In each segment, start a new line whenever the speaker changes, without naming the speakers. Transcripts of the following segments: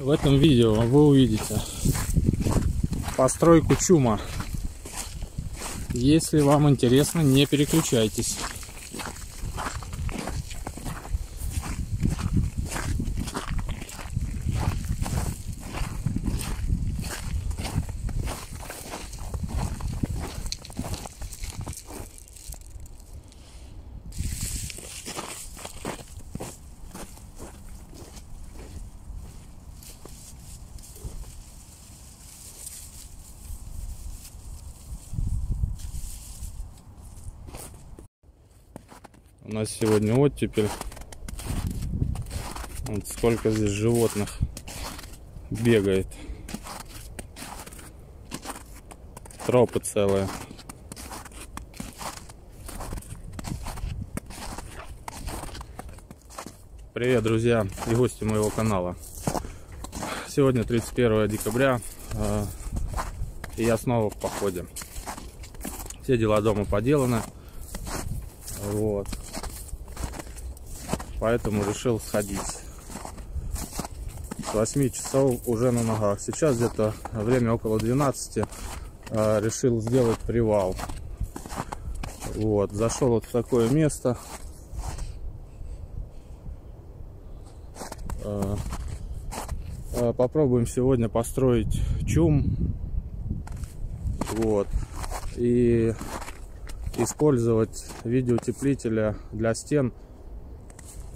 В этом видео вы увидите постройку чума. Если вам интересно, не переключайтесь. У нас оттепель. Вот сколько здесь животных бегает. Тропы целые. Привет, друзья и гости моего канала. Сегодня 31 декабря, э, и я снова в походе. Все дела дома поделаны. Вот поэтому решил сходить. С 8 часов уже на ногах. Сейчас где-то время около 12 э, решил сделать привал. Вот, зашел вот в такое место. Э, э, попробуем сегодня построить чум. Вот. И использовать видеоутеплителя для стен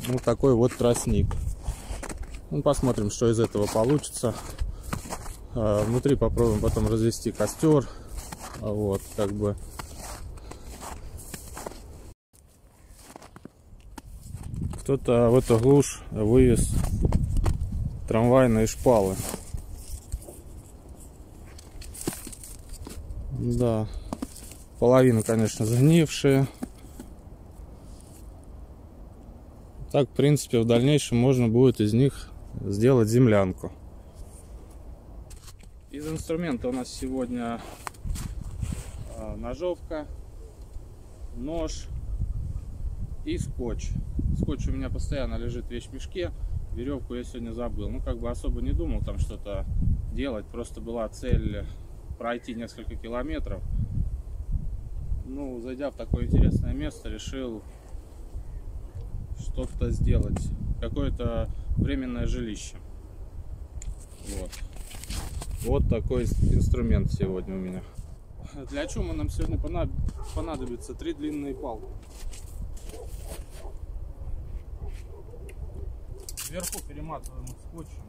вот такой вот тростник. Ну, посмотрим, что из этого получится. А, внутри попробуем потом развести костер. А, вот, как бы. Кто-то в эту глушь вывез трамвайные шпалы. Да, половина, конечно, загнившая. Так, в принципе, в дальнейшем можно будет из них сделать землянку. Из инструмента у нас сегодня а, ножовка, нож и скотч. Скотч у меня постоянно лежит в вещмешке. Веревку я сегодня забыл. Ну, как бы особо не думал там что-то делать. Просто была цель пройти несколько километров. Ну, зайдя в такое интересное место, решил что-то сделать, какое-то временное жилище. Вот. Вот такой инструмент сегодня у меня. Для чума нам сегодня понадобится три длинные палки. Сверху перематываем скотчем.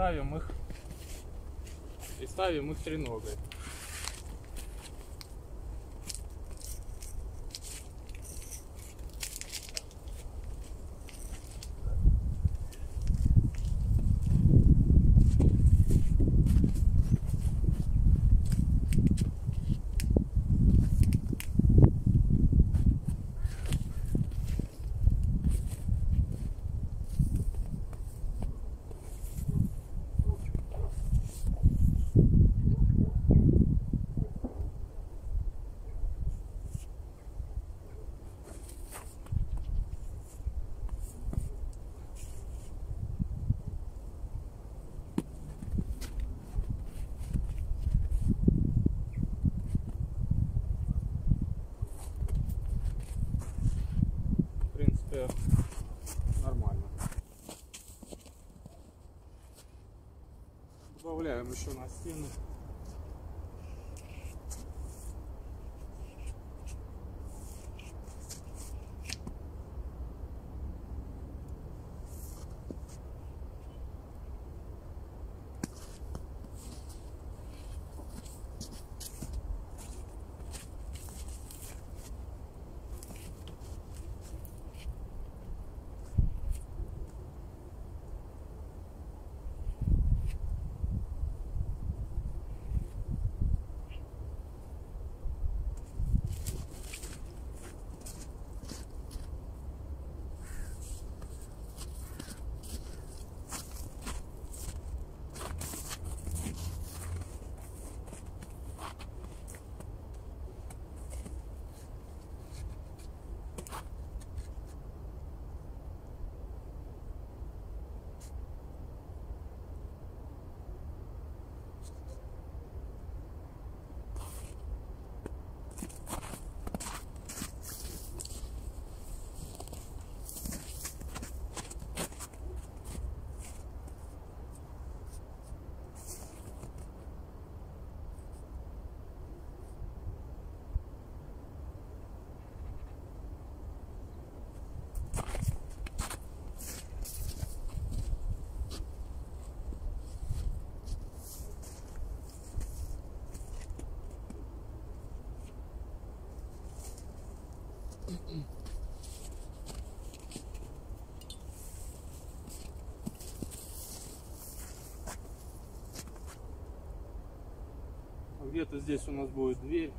Ставим их и ставим их треногой. нормально. Добавляем еще на стены. Где-то здесь у нас будет дверь.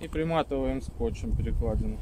и приматываем скотчем перекладину.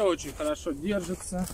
Все очень хорошо держится.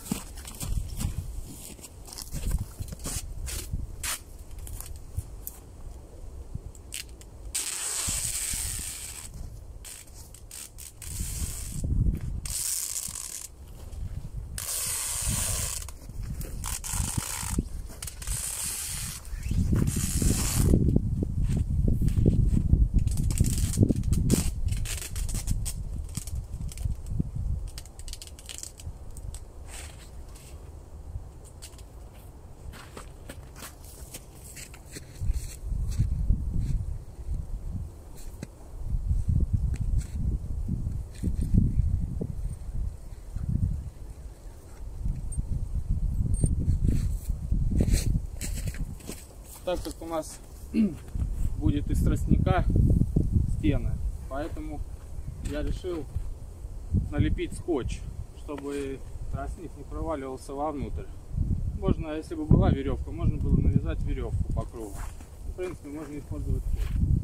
Так как у нас будет из тростника стены, поэтому я решил налепить скотч, чтобы тростник не проваливался вовнутрь. Можно, если бы была веревка, можно было навязать веревку по кругу. В принципе, можно использовать скотч.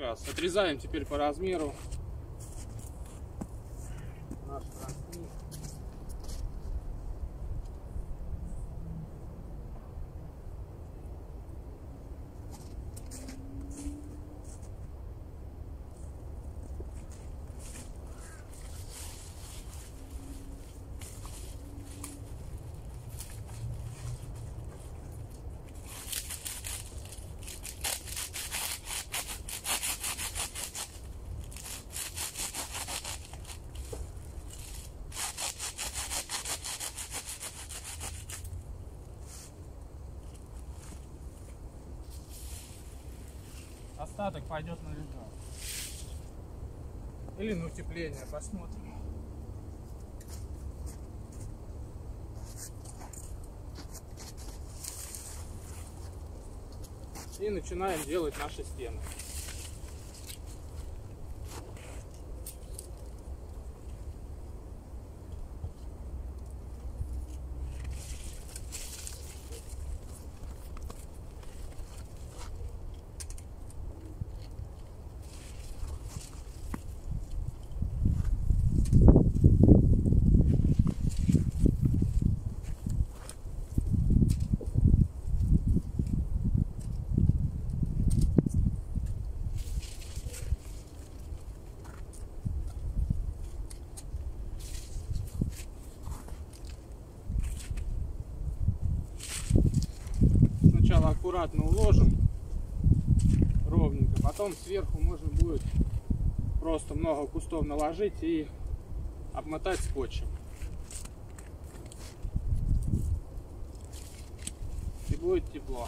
Раз. Отрезаем теперь по размеру. Остаток пойдет на лежак. Или на утепление, посмотрим. И начинаем делать наши стены. Аккуратно уложим ровненько, потом сверху можно будет просто много кустов наложить и обмотать скотчем. И будет тепло.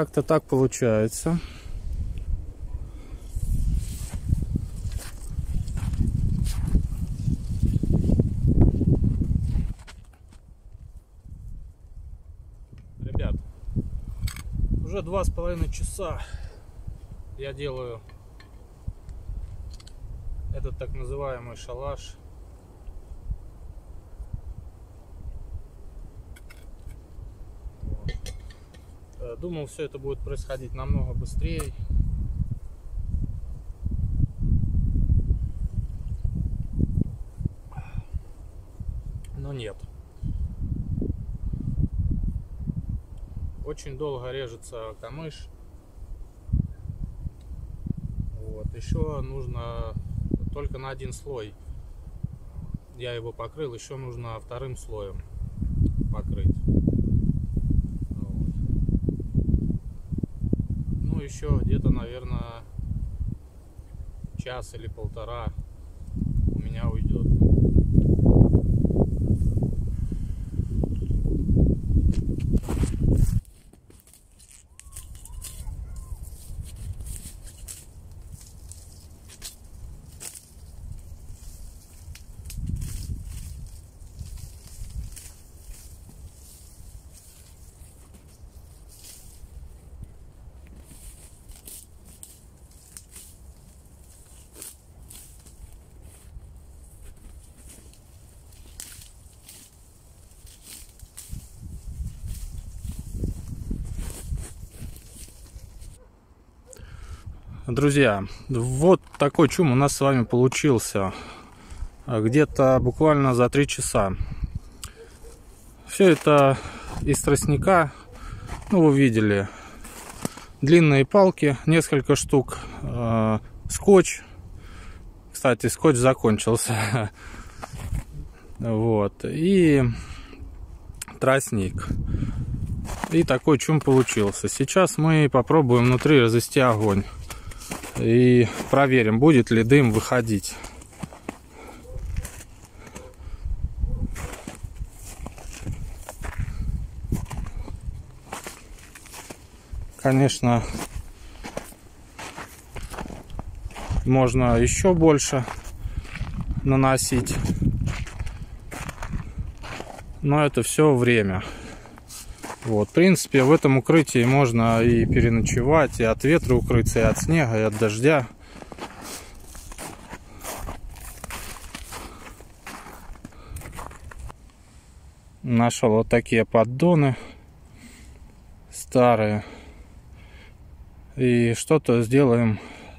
Как-то так получается. Ребят, уже два с половиной часа я делаю этот так называемый шалаш. Думал, все это будет происходить намного быстрее. Но нет. Очень долго режется камыш. Вот. Еще нужно только на один слой. Я его покрыл, еще нужно вторым слоем покрыть. Вот. Ну, еще где-то, наверное, час или полтора у меня уйдет. Друзья, вот такой чум у нас с вами получился. Где-то буквально за три часа. Все это из тростника. Ну, вы видели. Длинные палки, несколько штук. Э, скотч. Кстати, скотч закончился. Вот. И тростник. И такой чум получился. Сейчас мы попробуем внутри развести огонь. И проверим, будет ли дым выходить. Конечно, можно еще больше наносить. Но это все время. Вот, в принципе, в этом укрытии можно и переночевать, и от ветра укрыться, и от снега, и от дождя. Нашел вот такие поддоны старые. И что-то сделаем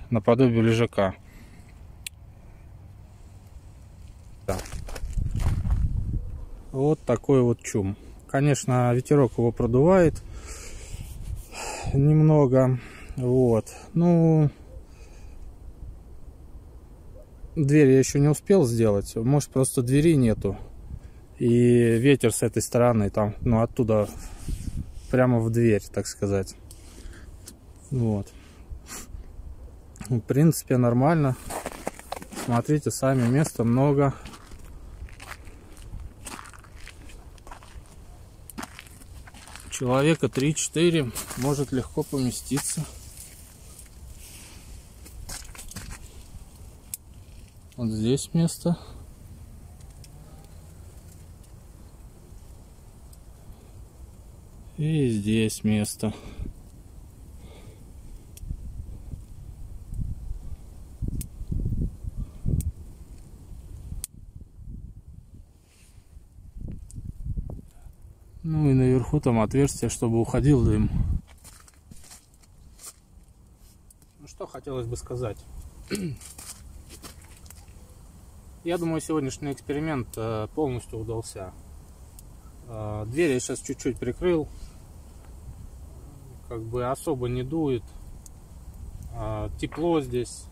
наподобие лежака. Вот такой вот чум. Конечно, ветерок его продувает немного. Вот. Ну, дверь я еще не успел сделать. Может, просто двери нету. И ветер с этой стороны, там, ну, оттуда прямо в дверь, так сказать. Вот. В принципе, нормально. Смотрите, сами места много. Человека 3-4 может легко поместиться. Вот здесь место. И здесь место. Ну и наверху там отверстие, чтобы уходил дым. Ну что хотелось бы сказать. Я думаю, сегодняшний эксперимент э, полностью удался. Э, дверь я сейчас чуть-чуть прикрыл. Как бы особо не дует. Э, тепло здесь.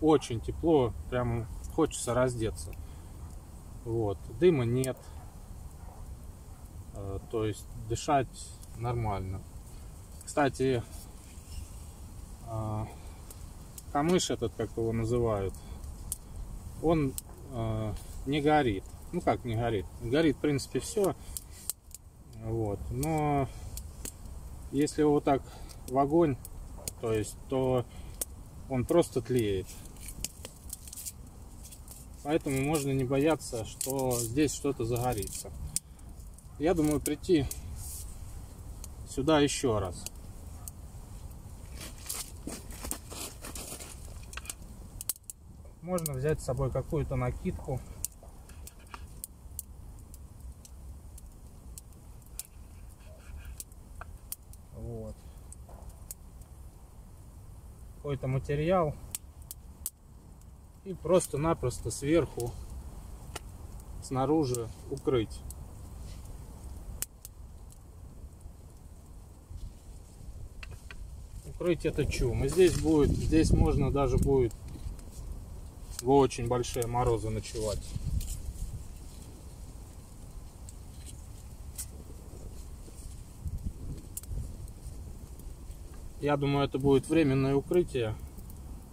Очень тепло. Прям хочется раздеться. Вот. Дыма нет. Э, то есть дышать нормально. Кстати, э, камыш этот, как его называют, он э, не горит. Ну как не горит? Горит, в принципе, все. Вот. Но если его так в огонь, то есть, то он просто тлеет. Поэтому можно не бояться, что здесь что-то загорится я думаю прийти сюда еще раз. Можно взять с собой какую-то накидку. Вот. Какой-то материал. И просто-напросто сверху, снаружи укрыть. Укрыть это чум. И здесь будет, здесь можно даже будет в очень большие морозы ночевать. Я думаю, это будет временное укрытие.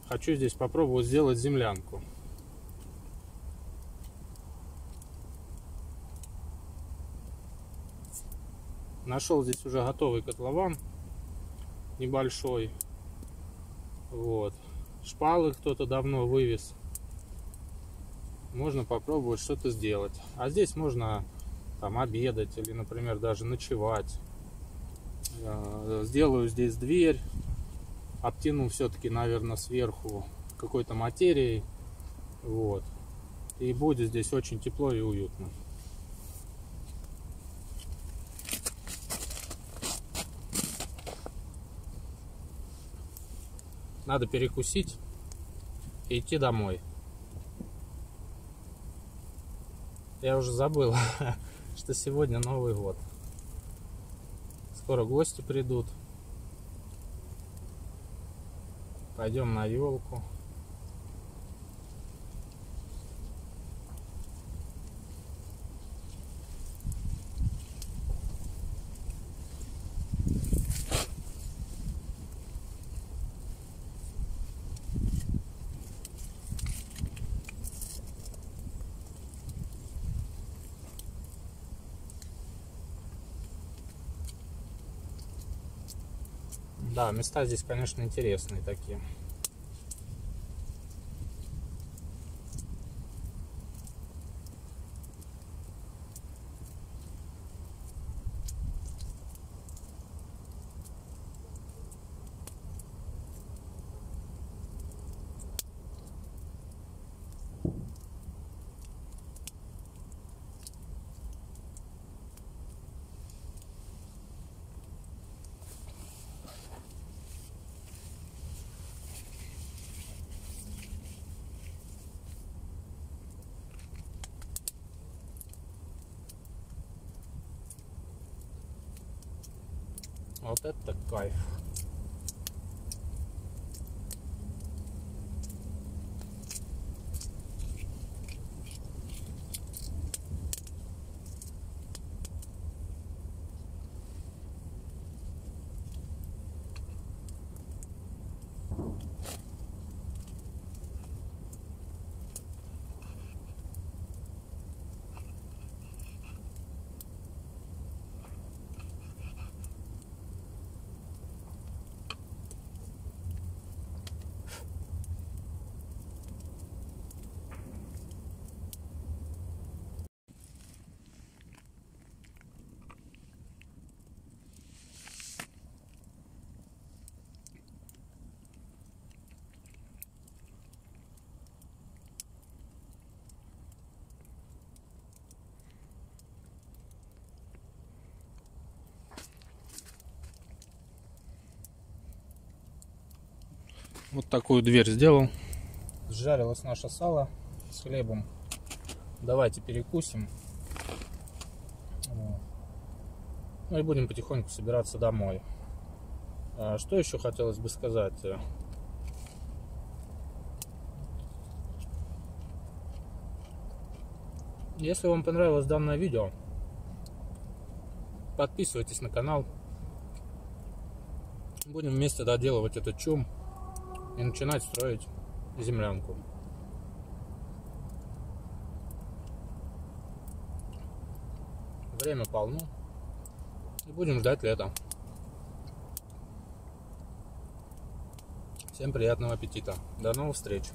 Хочу здесь попробовать сделать землянку. Нашел здесь уже готовый котлован небольшой. Вот. Шпалы кто-то давно вывез. Можно попробовать что-то сделать. А здесь можно там обедать или, например, даже ночевать. Э, сделаю здесь дверь. Обтяну все-таки, наверное, сверху какой-то материей. Вот. И будет здесь очень тепло и уютно. Надо перекусить и идти домой. Я уже забыл, что сегодня Новый год. Скоро гости придут. Пойдем на елку. Да, места здесь, конечно, интересные такие. Вот это кайф. Вот такую дверь сделал. Сжарилось наше сало с хлебом. Давайте перекусим. Ну и будем потихоньку собираться домой. А что еще хотелось бы сказать? Если вам понравилось данное видео, подписывайтесь на канал. Будем вместе доделывать этот чум и начинать строить землянку. Время полно. И будем ждать лета. Всем приятного аппетита. До новых встреч.